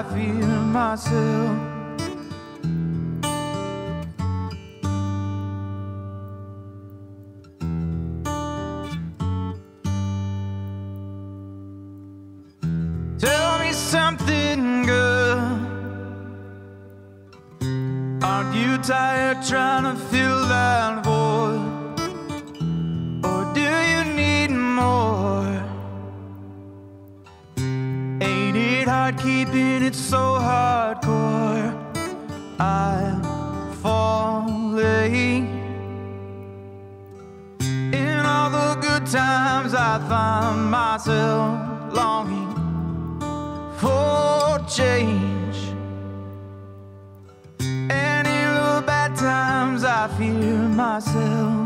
I feel myself. Tell me something good. Aren't you tired trying to fill that void? It keeping it so hardcore? I'm falling. In all the good times, I find myself longing for change. And in the bad times, I fear myself.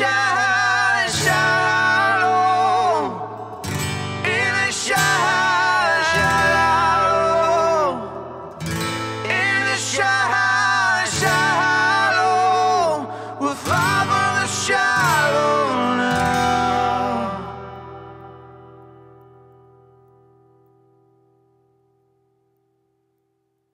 shine.